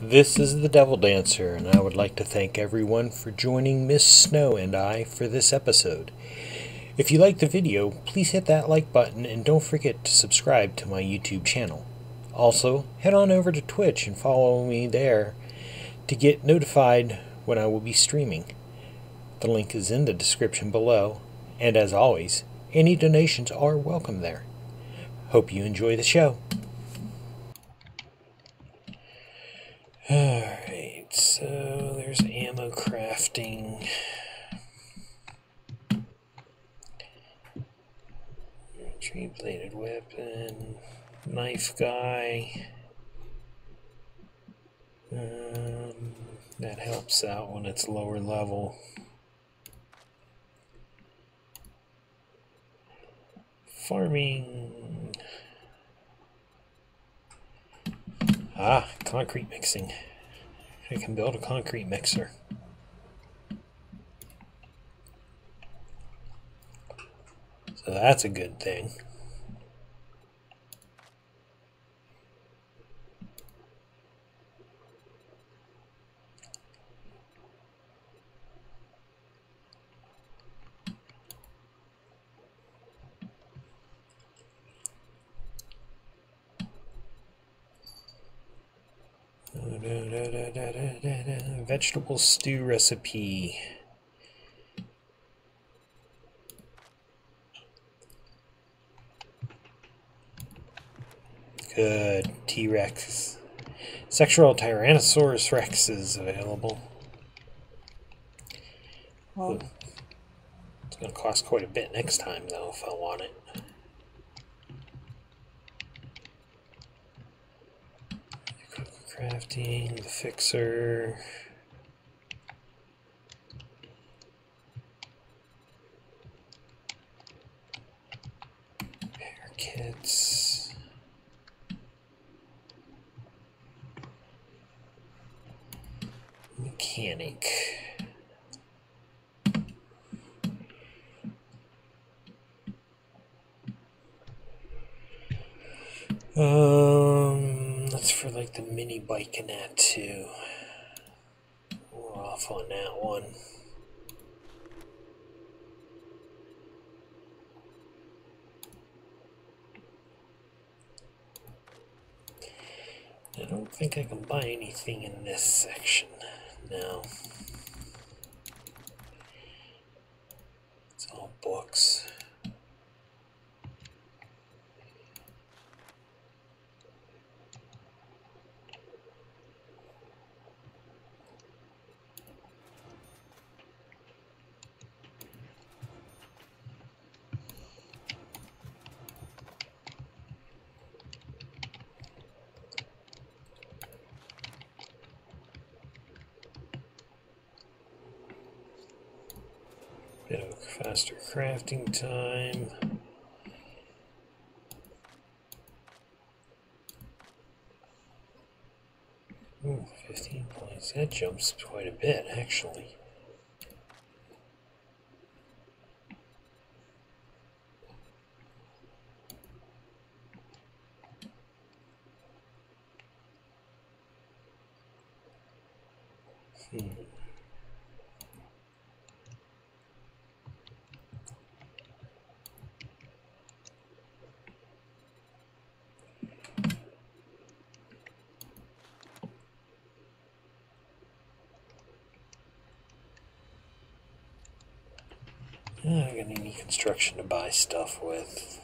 This is the Devil Dancer, and I would like to thank everyone for joining MystSnow and I for this episode. If you liked the video, please hit that like button and don't forget to subscribe to my YouTube channel. Also, head on over to Twitch and follow me there to get notified when I will be streaming. The link is in the description below, and as always, any donations are welcome there. Hope you enjoy the show. Alright, so there's ammo crafting. Tree bladed weapon, knife guy. Um, that helps out when it's lower level. Farming. Ah, concrete mixing. I can build a concrete mixer. So that's a good thing. Vegetable stew recipe. Good. T Rex. Sexual Tyrannosaurus Rex is available. Well, It's going to cost quite a bit next time, though, if I want it. Crafting, the fixer. Repair kits. Mechanic. Um, that's for like the mini bike and that too. We're off on that one. I don't think I can buy anything in this section. No. It's all books. Bit of faster crafting time. Ooh, 15 points. That jumps quite a bit, actually. Yeah, I got any construction to buy stuff with.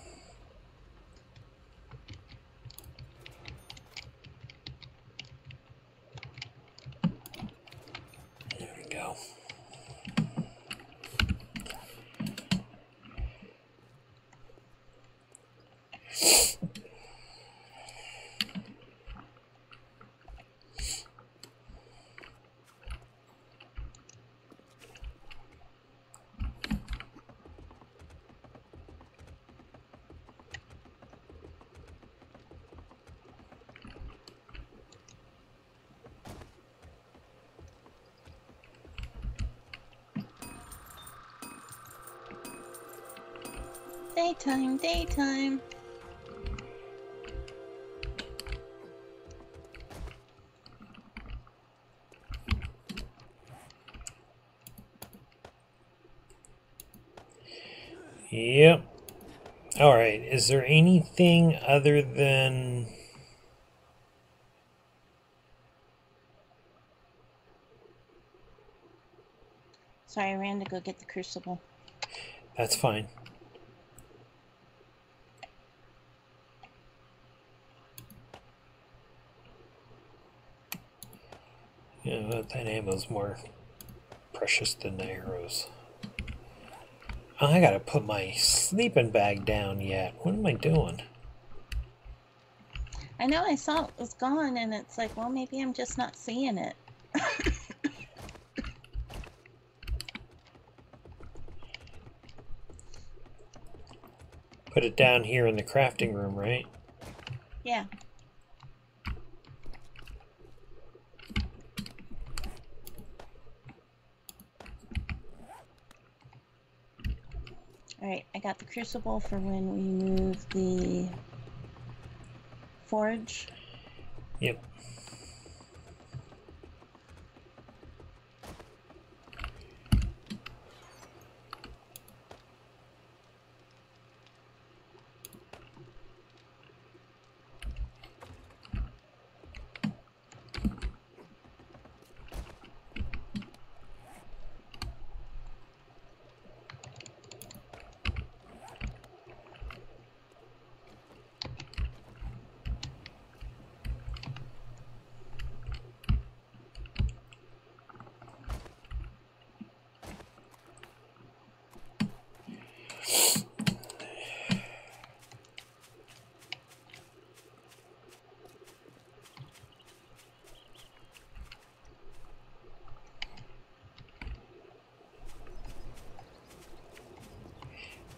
Daytime, daytime. Yep. All right. Is there anything other than... Sorry, I ran to go get the crucible. That's fine. Yeah, but that ammo's more precious than the arrows. Oh, I gotta put my sleeping bag down yet. What am I doing? I know I saw it was gone, and it's like, well, maybe I'm just not seeing it. Put it down here in the crafting room, right? Yeah. Alright, I got the crucible for when we move the forge. Yep.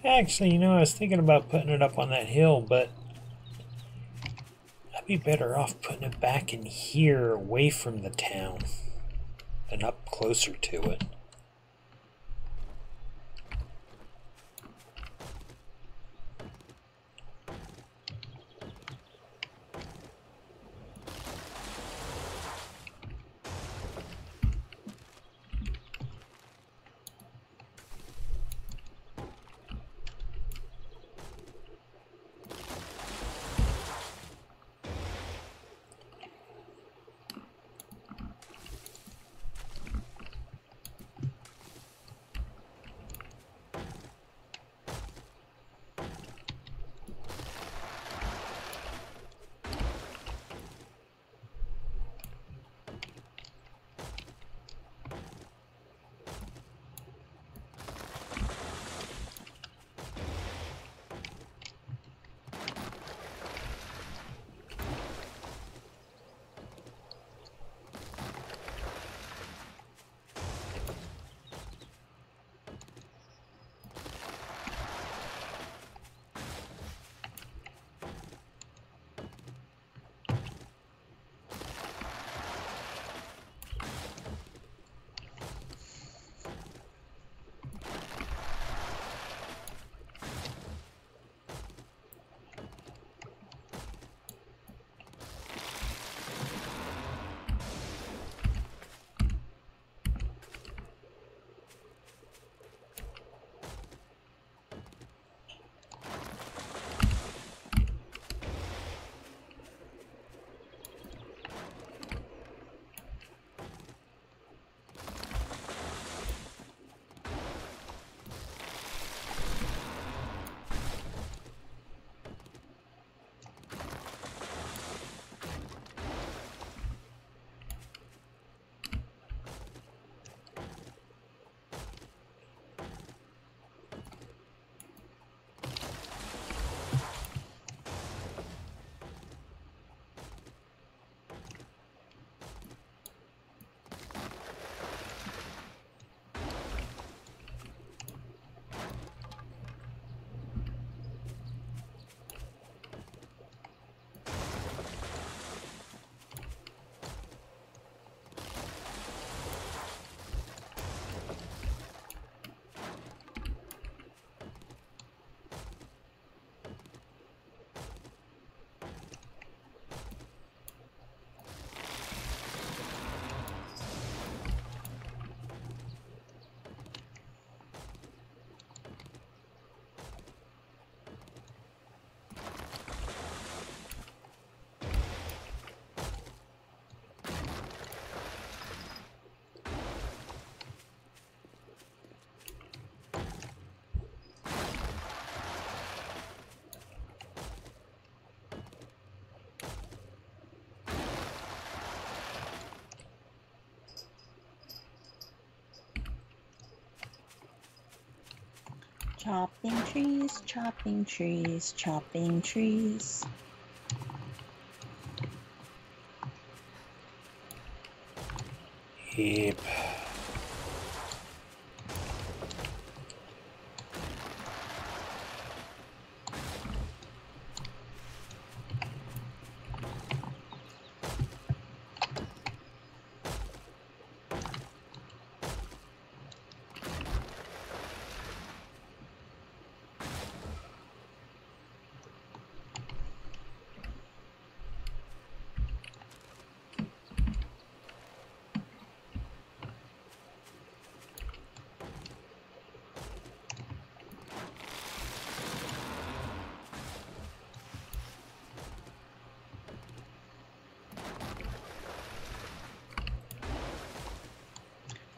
Actually, you know, I was thinking about putting it up on that hill, but I'd be better off putting it back in here away from the town than up closer to it. Chopping trees, chopping trees, chopping trees. Yep.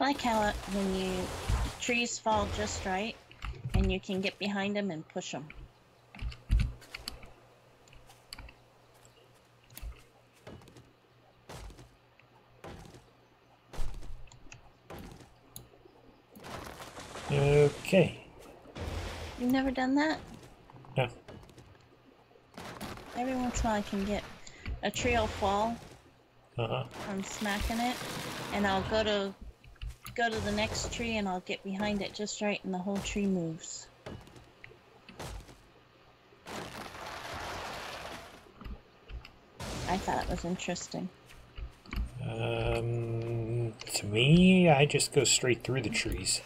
Like how it, when you trees fall just right, and you can get behind them and push them. Okay. You've never done that? No. Every once in a while, I can get a tree will fall Uh huh. from smacking it, and I'll go to go to the next tree and I'll get behind it just right, and the whole tree moves. I thought it was interesting. Um, to me, I just go straight through the trees.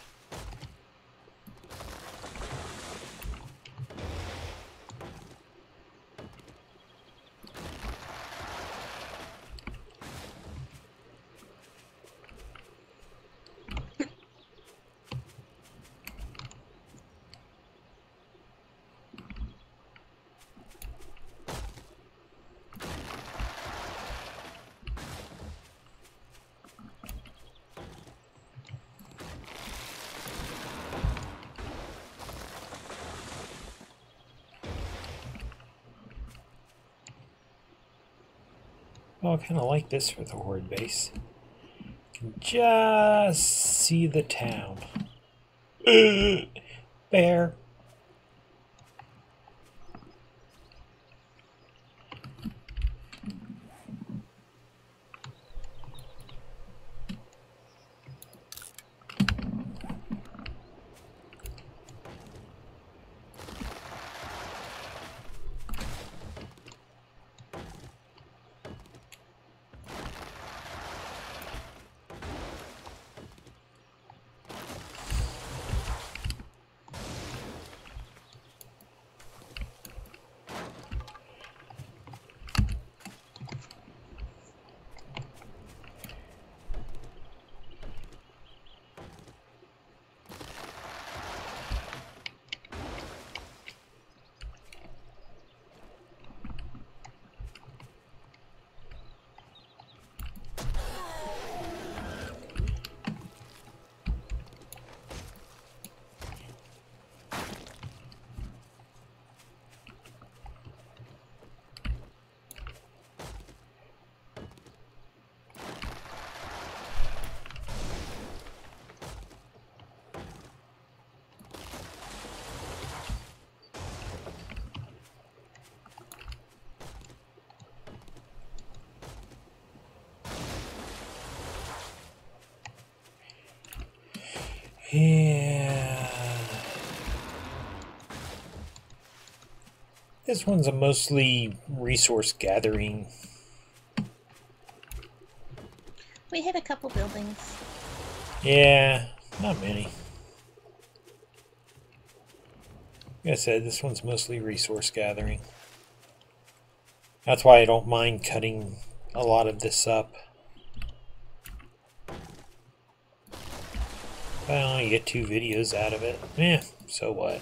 Well, I kind of like this for the horde base. Just see the town. Bear. Yeah. This one's a mostly resource gathering. We hit a couple buildings. Yeah, not many. Like I said, this one's mostly resource gathering. That's why I don't mind cutting a lot of this up. I only get two videos out of it, eh, so what?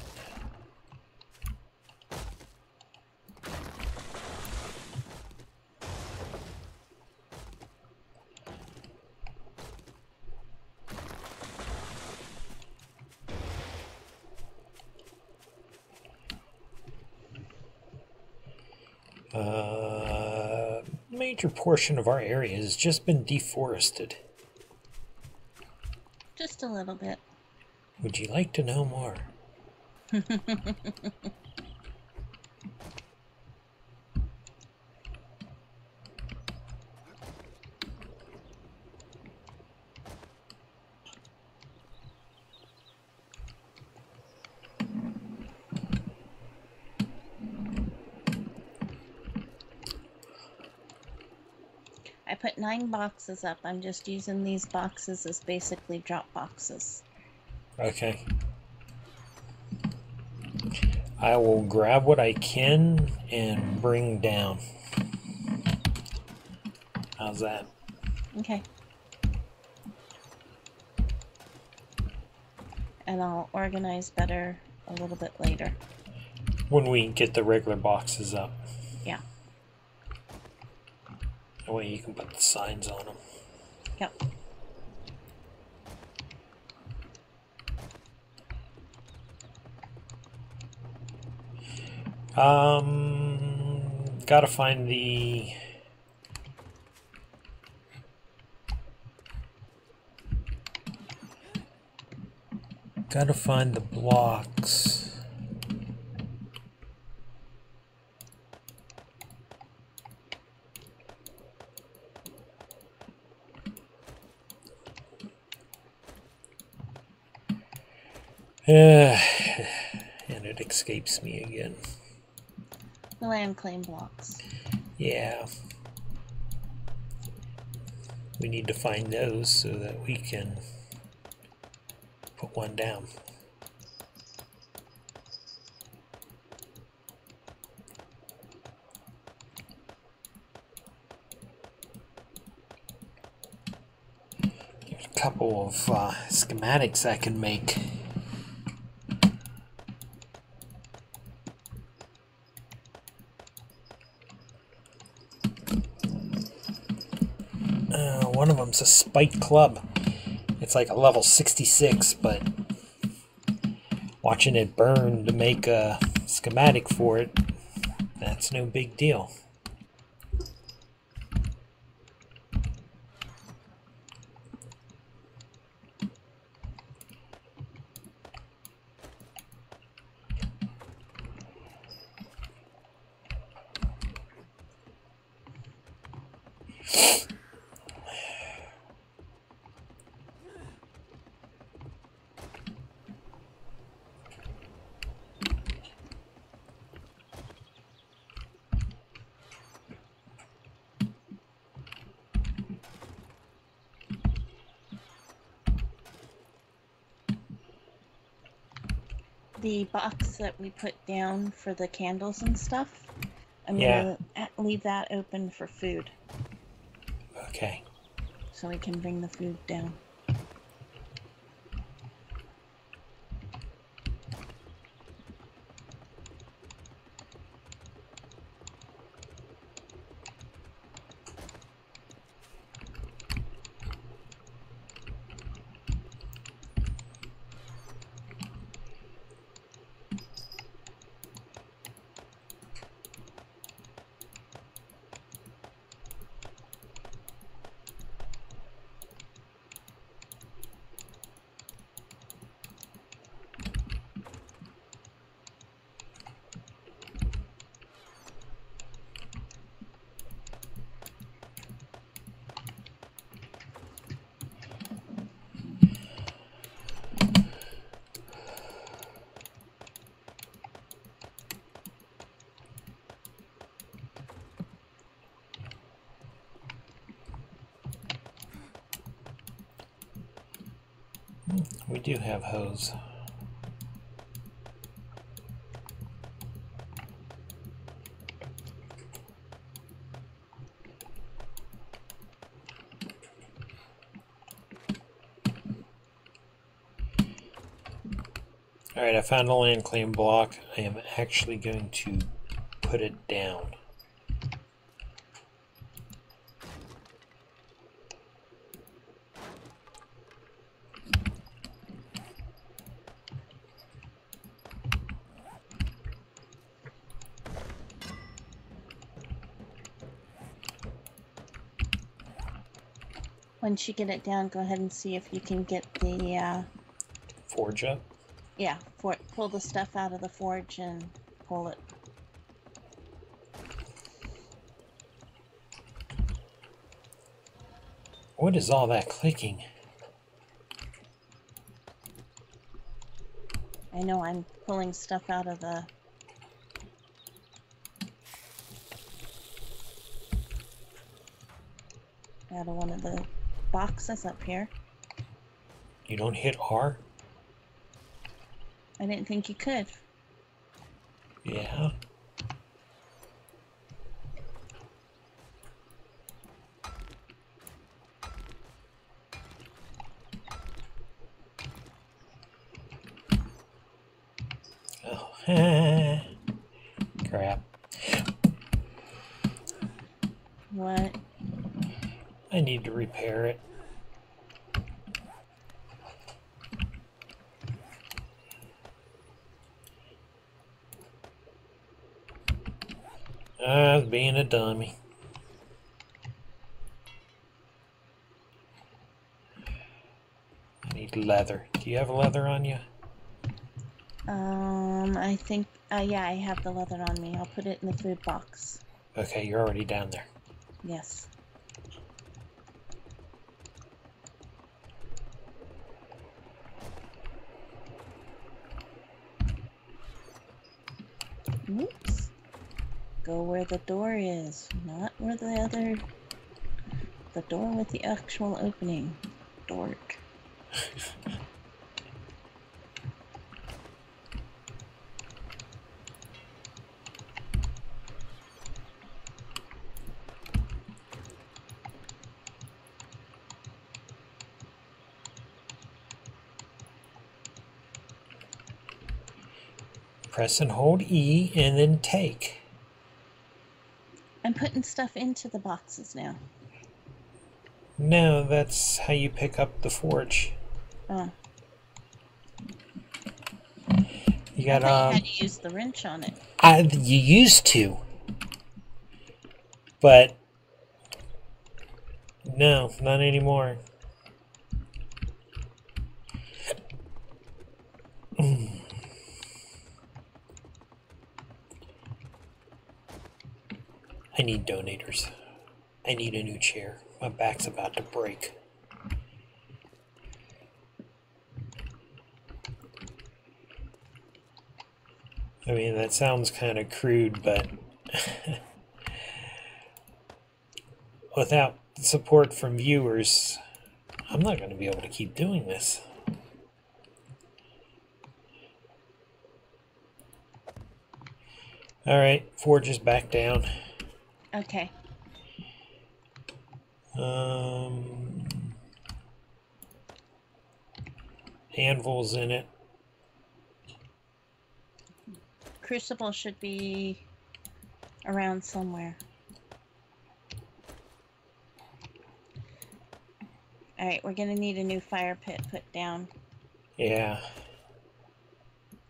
Uh, major portion of our area has just been deforested. Just a little bit. Would you like to know more? I put nine boxes up. I'm just using these boxes as basically drop boxes. Okay. I will grab what I can and bring down. How's that? Okay. And I'll organize better a little bit later. When we get the regular boxes up. Yeah. That way you can put the signs on them. Yep. Um, gotta find the. Gotta find the blocks. Uh, and it escapes me again. The land claim blocks. Yeah. We need to find those so that we can put one down. There's a couple of uh, schematics I can make. Uh, them's a spike club. It's like a level 66, but watching it burn to make a schematic for it, that's no big deal. The box that we put down for the candles and stuff, I'm Yeah. gonna uh, leave that open for food Okay. so we can bring the food down. We do have hose. Alright, I found a land claim block. I am actually going to put it down. Once you get it down, go ahead and see if you can get the uh, Forge up. Yeah, for pull the stuff out of the forge and pull it. What is all that clicking? I know I'm pulling stuff out of the out of one of the boxes up here. You don't hit R? I didn't think you could. Yeah. Oh, crap. What? I need to repair it. I was being a dummy. I need leather. Do you have leather on you? Um, I think. Uh, yeah, I have the leather on me. I'll put it in the food box. Okay, you're already down there. Yes. Go where the door is, not where the other. The door with the actual opening. Dork. Press and hold E and then take. Putting stuff into the boxes now. No, that's how you pick up the forge. Oh, You got um. you had to use the wrench on it. I you used to, but no, not anymore. I need donators. I need a new chair. My back's about to break. I mean, that sounds kind of crude, but without support from viewers, I'm not going to be able to keep doing this. All right, Forge is back down. Okay. Um, anvil's in it. Crucible should be around somewhere. Alright, we're gonna need a new fire pit put down. Yeah,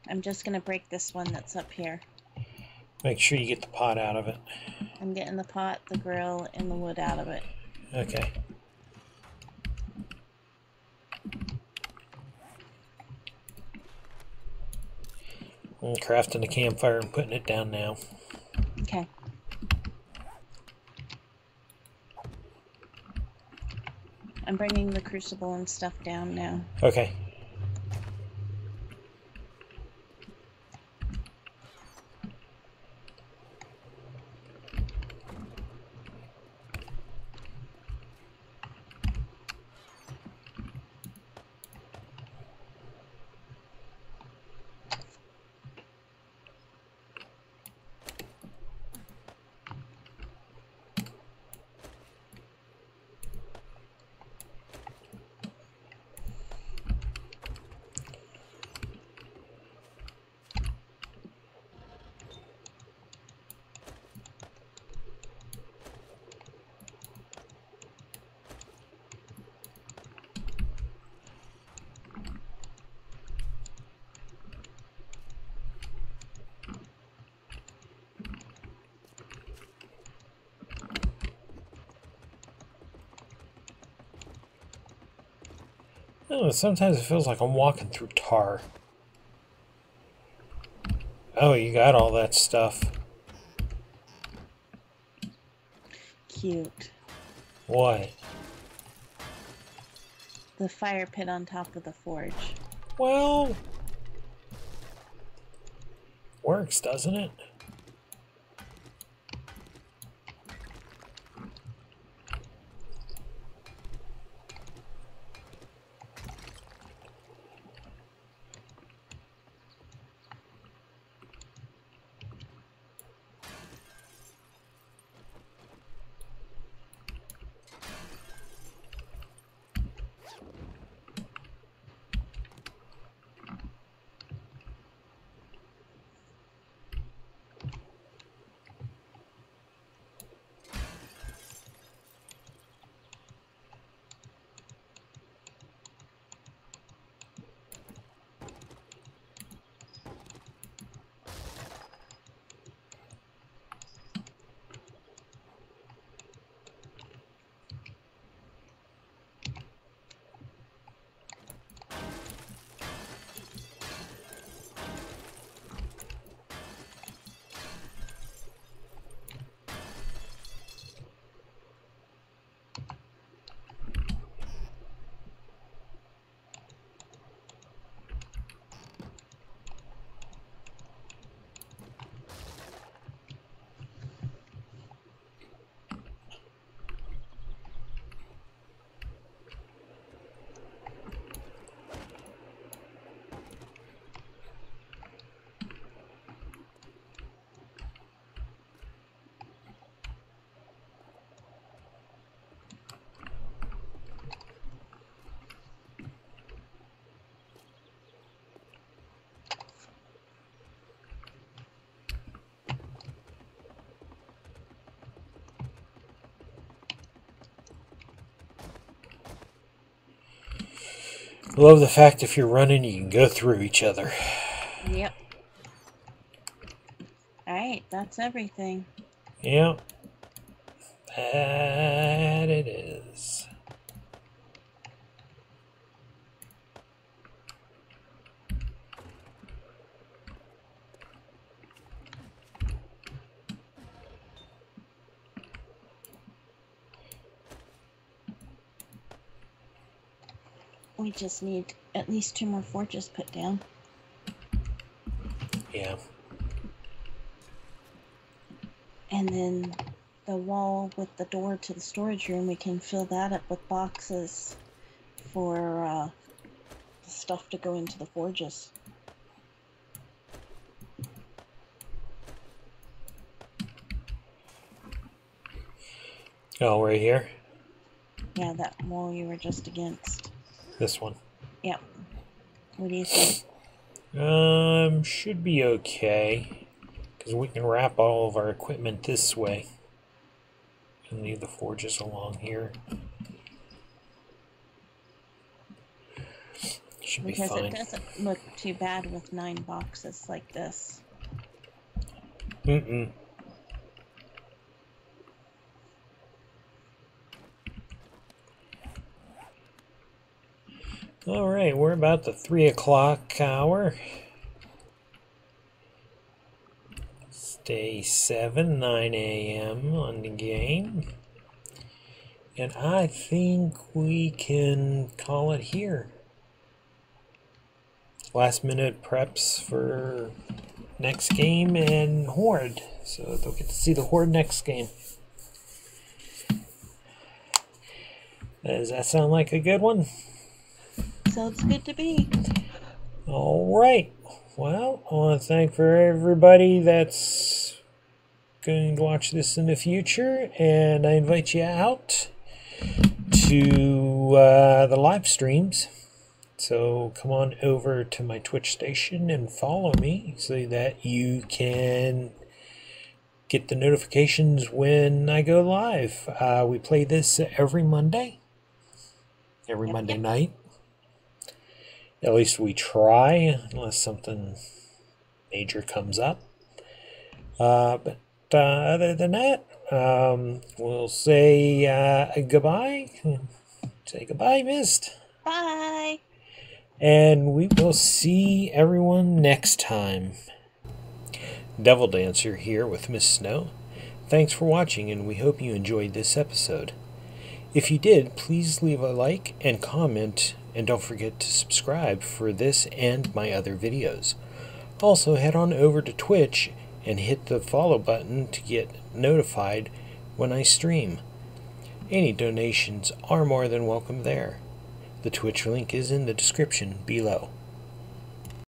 I'm just gonna break this one that's up here. make sure you get the pot out of it. I'm getting the pot, the grill, and the wood out of it. Okay. I'm crafting a campfire and putting it down now. Okay. I'm bringing the crucible and stuff down now. Okay. Sometimes it feels like I'm walking through tar. Oh, you got all that stuff. Cute. What? The fire pit on top of the forge. Well, works, doesn't it? Love the fact if you're running, you can go through each other. Yep. Alright, that's everything. Yep. That it is. We just need at least two more forges put down. Yeah. And then the wall with the door to the storage room, we can fill that up with boxes for uh, the stuff to go into the forges. Oh, right here? Yeah, that wall you were just against. This one. Yep. What do you think? Um, should be okay. Because we can wrap all of our equipment this way. And leave the forges along here. Should be Because it doesn't look too bad with nine boxes like this. Mm-mm. All right, we're about the three o'clock hour. Stay 7, 9 a.m. on the game. And I think we can call it here. Last minute preps for next game and Horde. So they'll get to see the Horde next game. Does that sound like a good one? Sounds good to me. All right. Well, I want to thank for everybody that's going to watch this in the future, and I invite you out to uh, the live streams. So come on over to my Twitch station and follow me so that you can get the notifications when I go live. Uh, we play this every Monday, every Yep, Monday yep. night. At least we try, unless something major comes up. Uh, but uh, other than that, um, we'll say uh, goodbye. Say goodbye, Myst. Bye. And we will see everyone next time. Devil Dancer here with MystSnow. Thanks for watching, and we hope you enjoyed this episode. If you did, please leave a like and comment, and don't forget to subscribe for this and my other videos. Also, head on over to Twitch and hit the follow button to get notified when I stream. Any donations are more than welcome there. The Twitch link is in the description below.